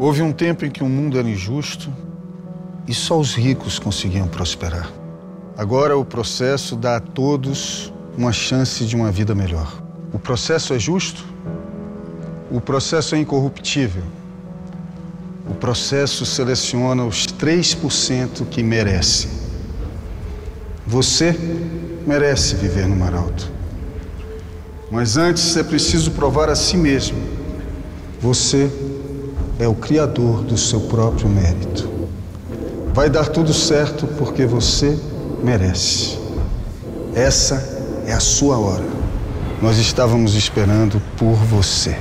Houve um tempo em que o mundo era injusto e só os ricos conseguiam prosperar. Agora o processo dá a todos uma chance de uma vida melhor. O processo é justo? O processo é incorruptível. O processo seleciona os 3% que merece. Você merece viver no Mar Alto. Mas antes é preciso provar a si mesmo. Você é o criador do seu próprio mérito. Vai dar tudo certo porque você merece. Essa é a sua hora. Nós estávamos esperando por você.